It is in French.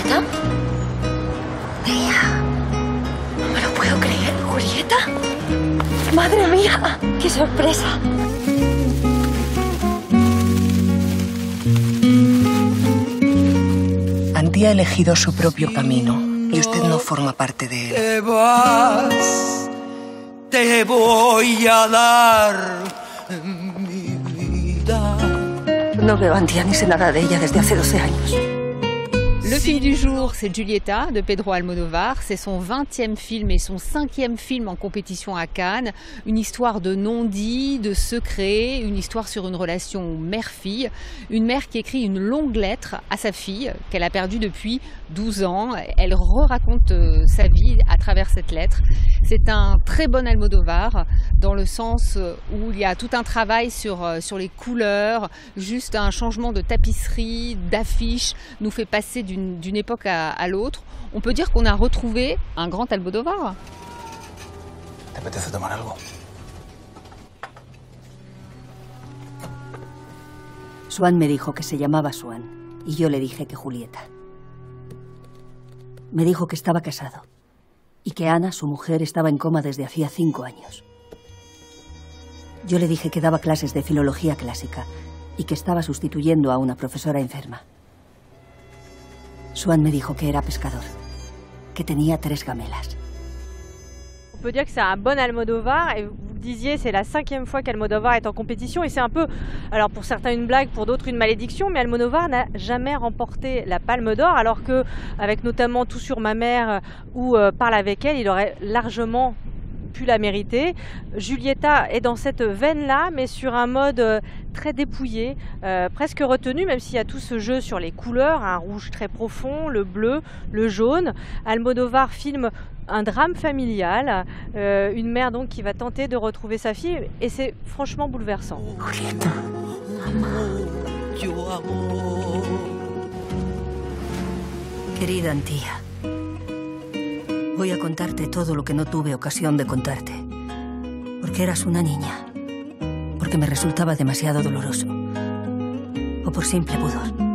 ¿Julieta? Mía. No me lo puedo creer. ¿Julieta? ¡Madre mía! ¡Qué sorpresa! Antía ha elegido su propio camino y usted no forma parte de él. Te vas, te voy a dar mi vida. No veo a Antía ni sé nada de ella desde hace 12 años. Le film du jour, c'est Giulietta de Pedro Almodovar. C'est son 20e film et son cinquième film en compétition à Cannes. Une histoire de non-dit, de secret, une histoire sur une relation mère-fille. Une mère qui écrit une longue lettre à sa fille qu'elle a perdue depuis 12 ans. Elle re-raconte euh, sa vie à travers cette lettre. C'est un très bon Almodovar dans le sens où il y a tout un travail sur, euh, sur les couleurs, juste un changement de tapisserie, d'affiches, nous fait passer d'une d'une époque à, à l'autre. On peut dire qu'on a retrouvé un grand Almodovar. ¿Te apetece tomar algo? Swan me dijo que se llamaba Swan y yo le dije que Julieta. Me dijo que estaba casado y que Ana, su mujer, estaba en coma desde hacía cinco años. Yo le dije que daba clases de filología clásica y que estaba sustituyendo a una profesora enferma. Swan me dijo que era pescador, que tenía tres gamelas. On peut dire que c'est un bon Almodovar et vous disiez, c'est la cinquième fois qu'Almodovar est en compétition et c'est un peu, alors pour certains une blague, pour d'autres une malédiction, mais Almodovar n'a jamais remporté la Palme d'Or alors que, avec notamment Tout sur ma mère ou euh, Parle avec elle, il aurait largement pu la mériter. Julieta est dans cette veine-là, mais sur un mode euh, très dépouillé, euh, presque retenu, même s'il y a tout ce jeu sur les couleurs, un rouge très profond, le bleu, le jaune. Almodovar filme un drame familial, euh, une mère donc qui va tenter de retrouver sa fille, et c'est franchement bouleversant. Querida Antía, voy a contarte todo lo que no tuve ocasión de contarte. Porque eras una niña. Porque me resultaba demasiado doloroso. O por simple pudor.